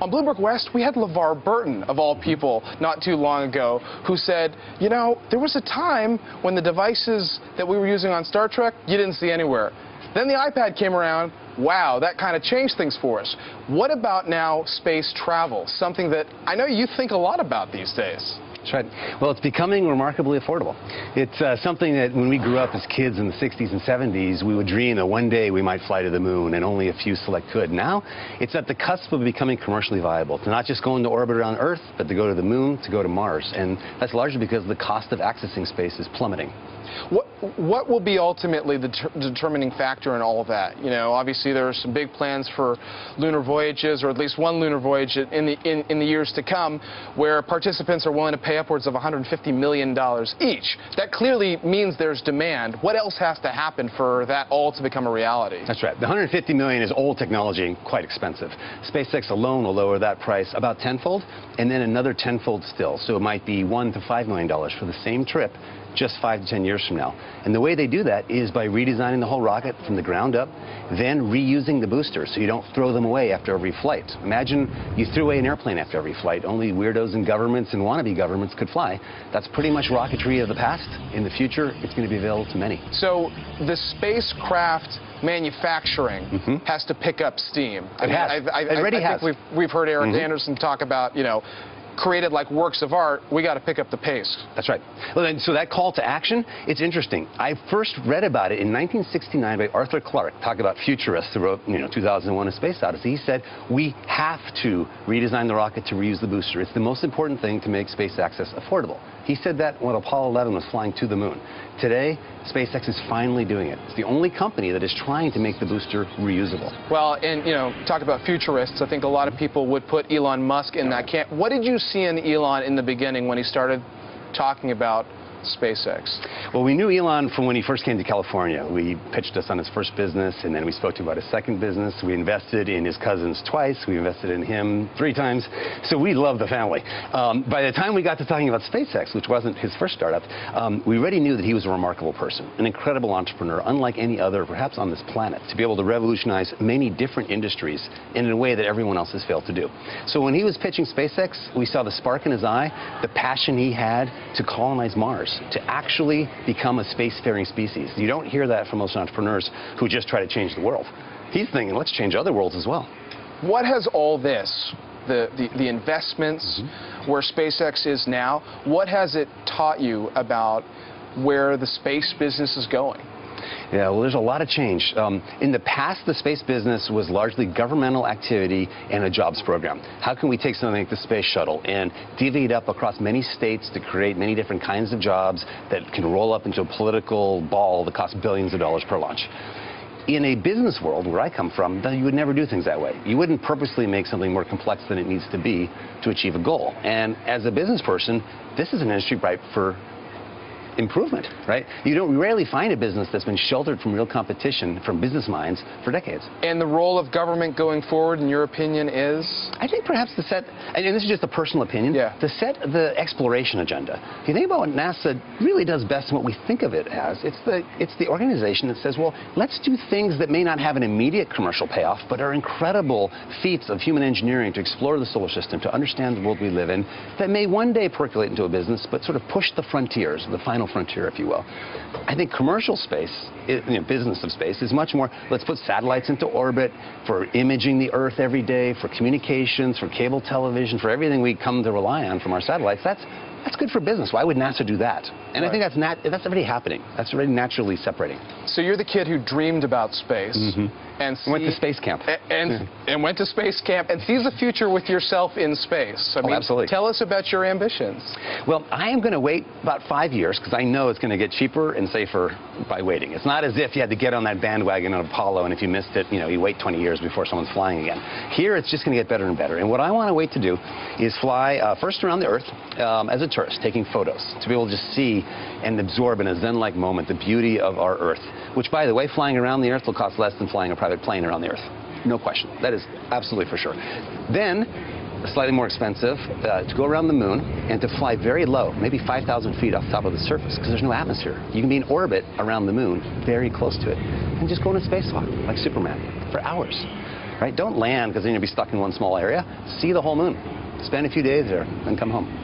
On Bloomberg West, we had LeVar Burton, of all people, not too long ago, who said, you know, there was a time when the devices that we were using on Star Trek, you didn't see anywhere. Then the iPad came around. Wow, that kind of changed things for us. What about now space travel? Something that I know you think a lot about these days. That's right. Well, it's becoming remarkably affordable. It's uh, something that when we grew up as kids in the 60s and 70s, we would dream that one day we might fly to the moon, and only a few select could. Now, it's at the cusp of becoming commercially viable to not just go into orbit around Earth, but to go to the moon, to go to Mars. And that's largely because the cost of accessing space is plummeting. What, what will be ultimately the determining factor in all of that? You know, obviously there are some big plans for lunar voyages, or at least one lunar voyage in the, in, in the years to come, where participants are willing to pay upwards of $150 million each. That clearly means there's demand. What else has to happen for that all to become a reality? That's right. The 150 million is old technology and quite expensive. SpaceX alone will lower that price about tenfold, and then another tenfold still. So it might be one to five million dollars for the same trip just five to 10 years from now. And the way they do that is by redesigning the whole rocket from the ground up, then reusing the boosters so you don't throw them away after every flight. Imagine you threw away an airplane after every flight. Only weirdos and governments and wannabe governments could fly. That's pretty much rocketry of the past. In the future, it's going to be available to many. So the spacecraft manufacturing mm -hmm. has to pick up steam. I it mean, has. I, I, it already I, has. We've, we've heard Eric mm -hmm. Anderson talk about, you know, created like works of art, we got to pick up the pace. That's right. Well, then, so that call to action, it's interesting. I first read about it in 1969 by Arthur Clarke, talk about futurists who wrote, you know, 2001: A Space Odyssey. He said we have to redesign the rocket to reuse the booster. It's the most important thing to make space access affordable. He said that when Apollo 11 was flying to the moon. Today, SpaceX is finally doing it. It's the only company that is trying to make the booster reusable. Well, and, you know, talk about futurists. I think a lot of people would put Elon Musk in that camp. What did you see in Elon in the beginning when he started talking about SpaceX? Well, we knew Elon from when he first came to California. We pitched us on his first business, and then we spoke to him about his second business. We invested in his cousins twice. We invested in him three times. So we love the family. Um, by the time we got to talking about SpaceX, which wasn't his first startup, um, we already knew that he was a remarkable person, an incredible entrepreneur, unlike any other, perhaps on this planet, to be able to revolutionize many different industries in a way that everyone else has failed to do. So when he was pitching SpaceX, we saw the spark in his eye, the passion he had to colonize Mars to actually become a spacefaring species. You don't hear that from most entrepreneurs who just try to change the world. He's thinking, let's change other worlds as well. What has all this, the, the, the investments, mm -hmm. where SpaceX is now, what has it taught you about where the space business is going? Yeah, well, there's a lot of change. Um, in the past, the space business was largely governmental activity and a jobs program. How can we take something like the space shuttle and divvy it up across many states to create many different kinds of jobs that can roll up into a political ball that costs billions of dollars per launch? in a business world where I come from, you would never do things that way. You wouldn't purposely make something more complex than it needs to be to achieve a goal. And as a business person, this is an industry ripe for improvement, right? You don't rarely find a business that's been sheltered from real competition from business minds for decades. And the role of government going forward, in your opinion, is? I think perhaps to set, and this is just a personal opinion, yeah. to set the exploration agenda. If you think about what NASA really does best and what we think of it as, it's the, it's the organization that says, well, let's do things that may not have an immediate commercial payoff, but are incredible feats of human engineering to explore the solar system, to understand the world we live in, that may one day percolate into a business, but sort of push the frontiers, of the final final frontier, if you will. I think commercial space, you know, business of space, is much more, let's put satellites into orbit for imaging the Earth every day, for communications, for cable television, for everything we come to rely on from our satellites. That's, that's good for business. Why would NASA do that? And right. I think that's, nat that's already happening. That's already naturally separating. So you're the kid who dreamed about space. Mm -hmm and see, went to space camp and yeah. and went to space camp and sees the future with yourself in space. I oh, mean, absolutely. Tell us about your ambitions. Well, I am going to wait about five years because I know it's going to get cheaper and safer by waiting. It's not as if you had to get on that bandwagon on Apollo and if you missed it, you know, you wait 20 years before someone's flying again. Here, it's just going to get better and better. And what I want to wait to do is fly uh, first around the Earth um, as a tourist, taking photos to be able to just see and absorb in a Zen-like moment the beauty of our Earth, which, by the way, flying around the Earth will cost less than flying a private plane around the Earth. No question. That is absolutely for sure. Then, slightly more expensive, uh, to go around the moon and to fly very low, maybe 5,000 feet off the top of the surface, because there's no atmosphere. You can be in orbit around the moon, very close to it, and just go on a spacewalk like Superman for hours. right? Don't land because then you'll be stuck in one small area. See the whole moon. Spend a few days there and come home.